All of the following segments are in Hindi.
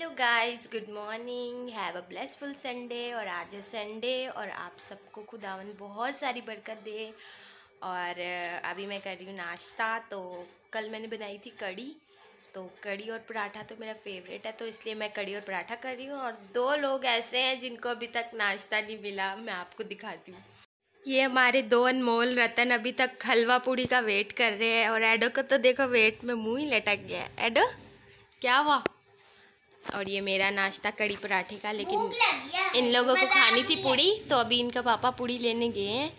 Hello guys, good morning. Have a blessful Sunday और आज है संडे और आप सबको खुदावन बहुत सारी बरकत दे। और अभी मैं कर रही हूँ नाश्ता तो कल मैंने बनाई थी कड़ी तो कड़ी और पराठा तो मेरा फेवरेट है तो इसलिए मैं कड़ी और पराठा कर रही हूँ। और दो लोग ऐसे हैं जिनको अभी तक नाश्ता नहीं मिला, मैं आपको दिखाती हूँ। ये हमारे दो अनमोल रतन अभी तक हलवा पूड़ी का वेट कर रहे हैं और एडो को तो देखो वेट में मुँह ही लटक गया एडो, क्या हुआ? और ये मेरा नाश्ता कड़ी पराठे का लेकिन इन लोगों को खानी थी पूड़ी तो अभी इनका पापा पूड़ी लेने गए हैं।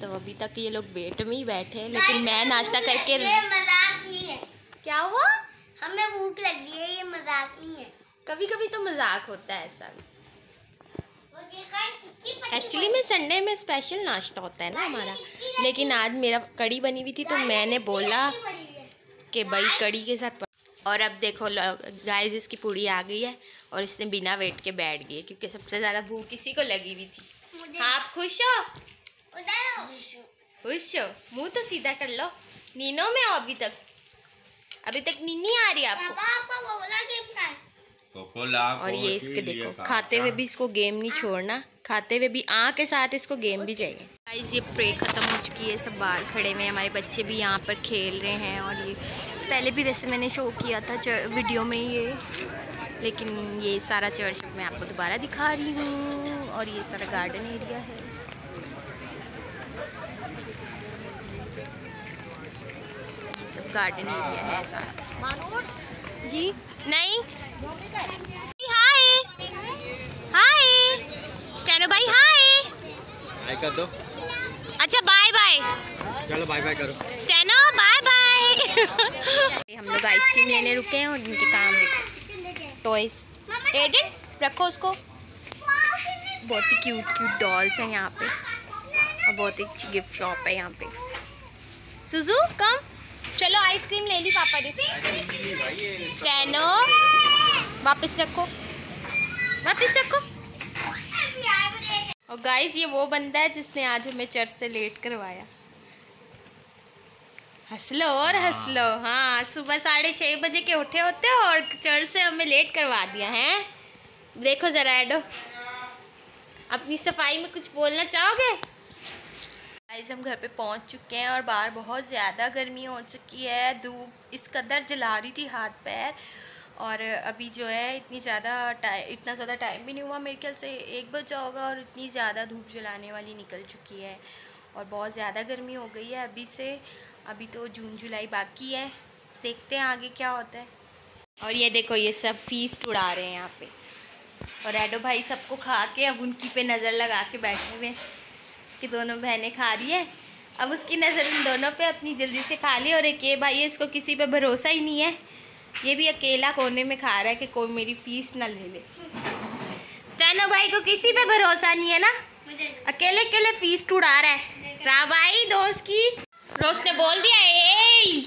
तो अभी तक ये लोग वेट में ही बैठे हैं लेकिन मैं नाश्ता करके मज़ाक नहीं है। क्या हुआ? हमें भूख लगी है ये मज़ाक नहीं है। कभी कभी तो मज़ाक होता है ऐसा। एक्चुअली में संडे में स्पेशल नाश्ता होता है ना हमारा। लेकिन आज मेरा कड़ी बनी हुई थी तो मैंने बोला कि भाई कड़ी के साथ और अब देखो गाइस इसकी पूड़ी आ गई है और इसने बिना वेट के बैठ गई क्योंकि सबसे ज़्यादा भूख किसी को लगी हुई थी। हाँ आप खुश हो? खुश हो। मुँह तो सीधा कर लो। नीनो में हो अभी तक। अभी तक नीनी आ रही है आपको। और ये इसके देखो खाते हुए भी इसको गेम नहीं छोड़ना। खाते हुए भी आ के साथ इसको गेम भी चाहिए। गाइस ये प्रे ख़त्म हो चुकी है, सब बाहर खड़े हुए हमारे बच्चे भी यहाँ पर खेल रहे हैं और ये पहले भी वैसे मैंने शो किया था वीडियो में ये, लेकिन ये सारा चर्च मैं आपको दोबारा दिखा रही हूँ और ये सारा गार्डन एरिया है। ये सब गार्डन एरिया है सारा। जी? नहीं? हाय हाय भाई हाय हाय कर दो। अच्छा बाय बाय चलो बाय बाय करो। स्टैनो बाय बाय हम लोग आइसक्रीम लेने रुके हैं और इनके काम देखो टॉयस एडन रखो उसको। बहुत ही क्यूट क्यूट डॉल्स हैं यहाँ पे। और बहुत ही अच्छी गिफ्ट शॉप है यहाँ पे। सुजू कम चलो आइसक्रीम ले ली पापा ने। स्टैनो वापस रखो। वापस रखो। और गाइस ये वो बंदा है जिसने आज हमें चर्च से लेट करवाया। हंस लो और हंस लो हाँ सुबह साढ़े छः बजे के उठे होते हो और चर्च से हमें लेट करवा दिया है। देखो ज़रा एडो अपनी सफ़ाई में कुछ बोलना चाहोगे? गाइस हम घर पे पहुँच चुके हैं और बाहर बहुत ज़्यादा गर्मी हो चुकी है। धूप इस कदर जला रही थी हाथ पैर और अभी जो है इतनी ज़्यादा टाइम इतना ज़्यादा टाइम भी नहीं हुआ मेरे ख्याल से एक बजा होगा और इतनी ज़्यादा धूप जलाने वाली निकल चुकी है। और बहुत ज़्यादा गर्मी हो गई है अभी से। अभी तो जून, जुलाई बाकी है। देखते हैं आगे क्या होता है। और ये देखो, ये सब फ़ीस उड़ा रहे हैं यहाँ पे। और एडो भाई सबको खा के अब उनकी पे नज़र लगा के बैठे हुए कि दोनों बहनें खा रही है। अब उसकी नज़र इन दोनों पे अपनी जल्दी से खा ली और एक, ये भाई है इसको किसी पे भरोसा ही नहीं है। ये भी अकेला कोने में खा रहा है कि कोई मेरी फ़ीस ना ले ले। स्टैनो भाई को किसी पे भरोसा नहीं है ना? अकेले अकेले फ़ीस टूटा रहा है। रावाई दोस्त की रोश ने बोल दिया ए